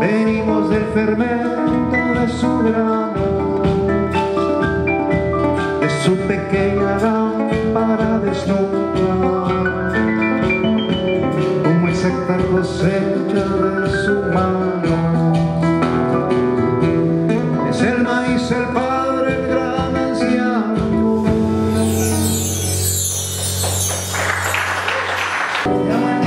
Venimos del fermento de su grano, de su pequeña lámpara desnuda, como exacta cosecha de su mano. Es el maíz, el pan. Yeah.